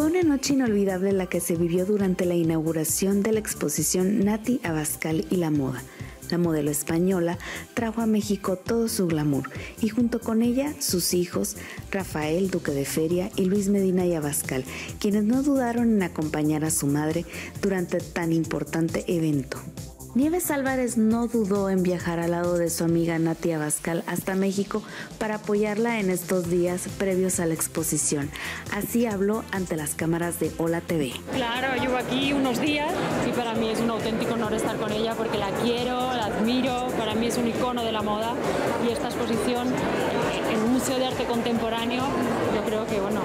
Fue una noche inolvidable la que se vivió durante la inauguración de la exposición Nati Abascal y la moda. La modelo española trajo a México todo su glamour y junto con ella sus hijos, Rafael, duque de Feria, y Luis Medina y Abascal, quienes no dudaron en acompañar a su madre durante tan importante evento. Nieves Álvarez no dudó en viajar al lado de su amiga Natia Abascal hasta México para apoyarla en estos días previos a la exposición. Así habló ante las cámaras de Hola TV. Claro, llevo aquí unos días y para mí es un auténtico honor estar con ella porque la quiero, la admiro, para mí es un icono de la moda y esta exposición en un museo de arte contemporáneo yo creo que bueno,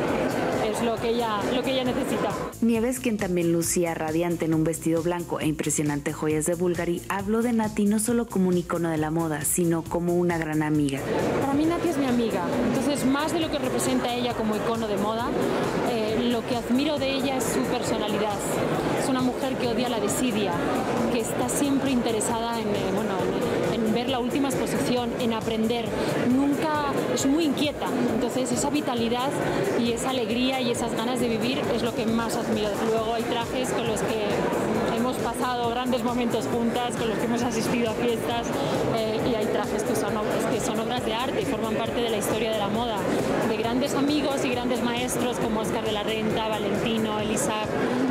lo que ella, lo que ella necesita. Nieves, quien también lucía radiante en un vestido blanco e impresionante joyas de Bulgaria, habló de Nati no solo como un icono de la moda, sino como una gran amiga. Para mí Nati es mi amiga, entonces más de lo que representa ella como icono de moda, eh, lo que admiro de ella es su personalidad. Es una mujer que odia la desidia, que está siempre interesada la última exposición, en aprender. Nunca es muy inquieta, entonces esa vitalidad y esa alegría y esas ganas de vivir es lo que más admiro. Luego hay trajes con los que hemos pasado grandes momentos juntas, con los que hemos asistido a fiestas eh, y hay trajes que son, que son obras de arte y forman parte de la historia de la moda, de grandes amigos y grandes maestros como Oscar de la Renta, Valentino, Elisac,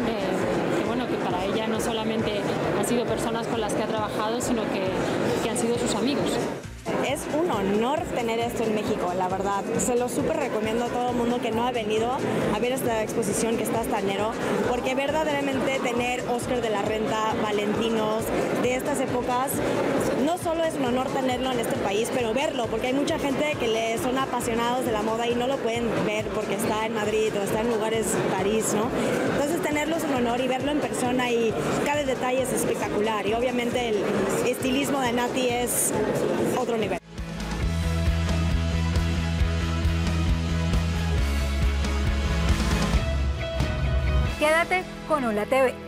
eh, bueno, que para ella no solamente han sido personas con las que ha trabajado, sino que han sido sus amigos. Es un honor tener esto en México, la verdad. Se lo súper recomiendo a todo el mundo que no ha venido a ver esta exposición que está hasta enero, porque verdaderamente tener Oscar de la Renta, Valentinos, de estas épocas, no solo es un honor tenerlo en este país, pero verlo, porque hay mucha gente que le son apasionados de la moda y no lo pueden ver porque está en Madrid o está en lugares París, ¿no? Entonces tenerlo es un honor y verlo en persona y cada detalle es espectacular y obviamente el estilismo de Nati es otro nivel. Quédate con Hola TV.